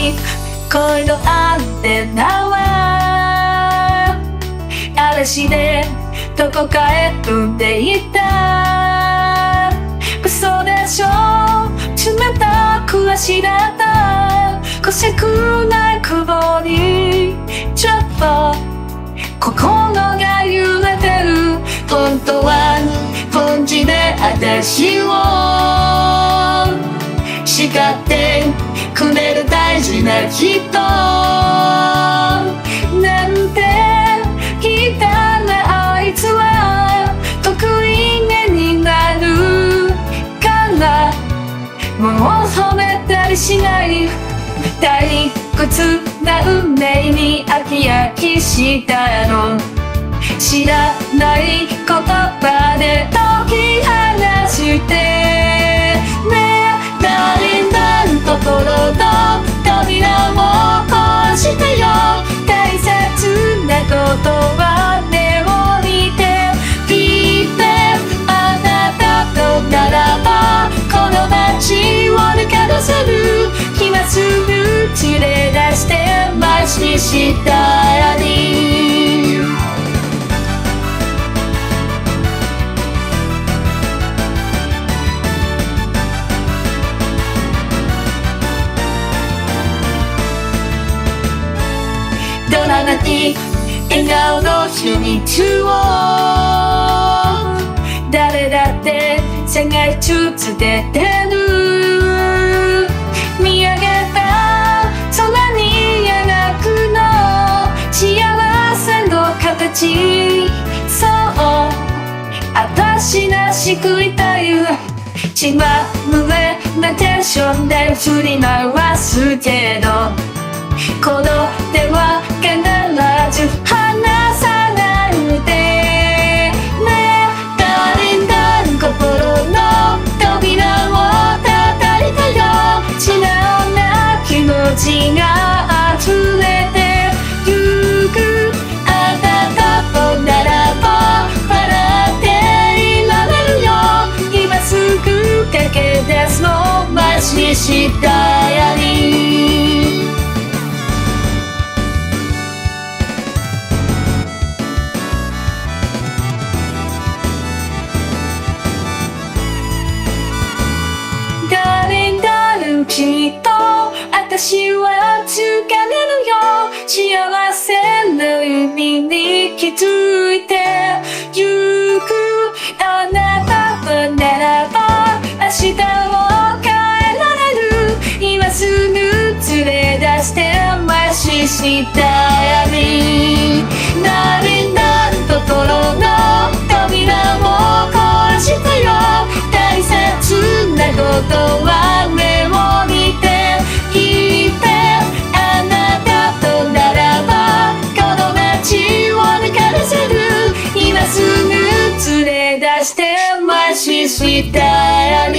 に恋のアンテナは嵐でどこかへ飛んでいった嘘でしょ？冷たく足だった。こしくない雲にちょっと心が揺れてる。本当は本気で私を。叱って。くれる大事な人なんて言ったらあいつは得意げになるから。もう褒めたりしない。退屈な運命に飽き飽きしたの知らない。言葉で解してまししたに。ドラマに笑顔の秘密を。誰だって探し続けてるしくいたい血まむれなテンションで振り回すけどこの手は待ちしたやに。誰だるきっと私は疲れるよ。ししたやに誰だところの扉を壊してよ。大切なことは目を見て聞いてあなたとならばこの街を抜け出せる。今すぐ連れ出してましした